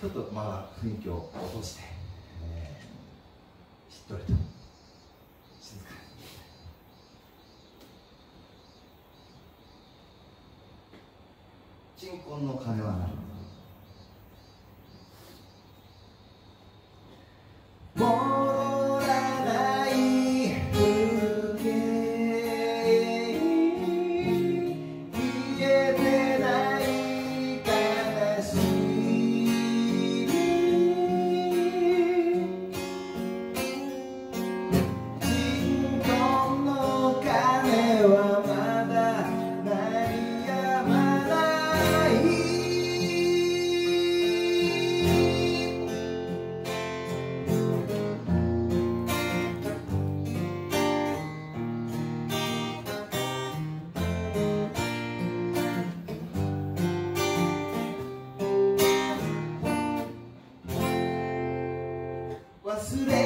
ちょっとまだ雰囲気を落として、えー、しっとりと静かに。鎮魂の鐘は鳴る。忘れ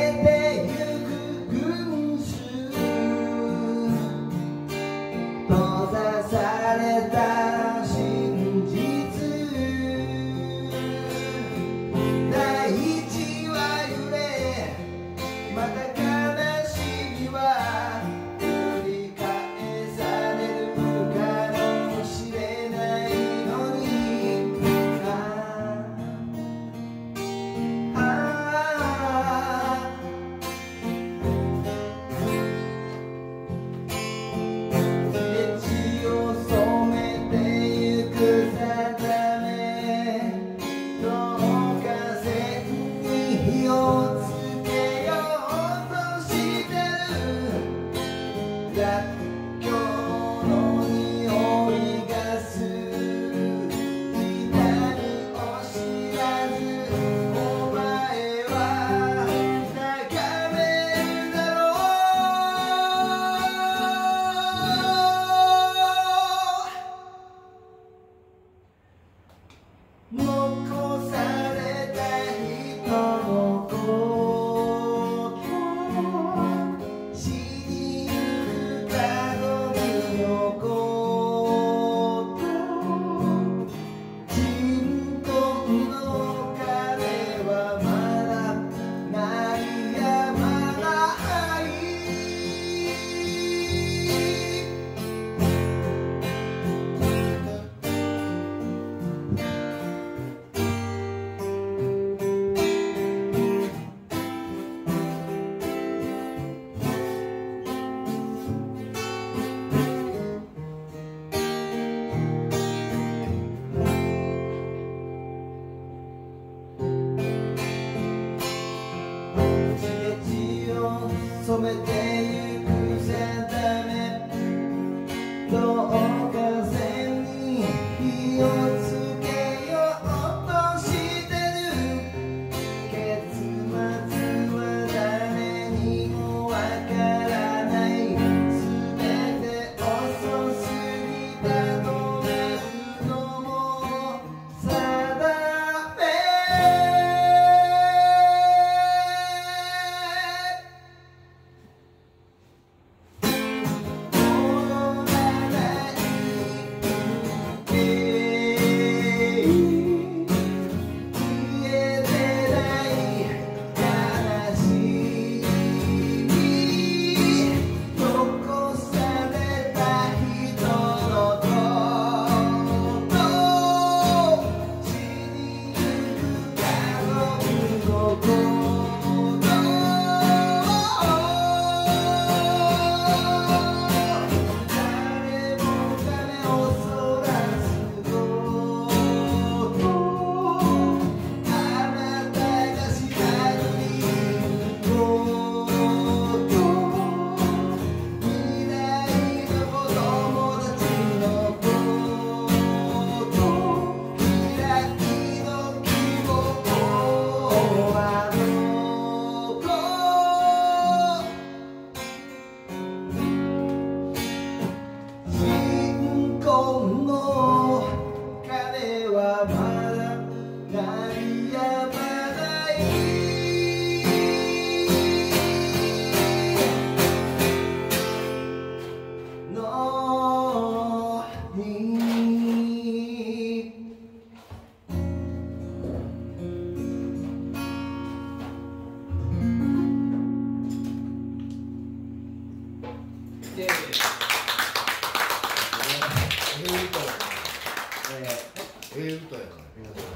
me ええ歌やから皆さん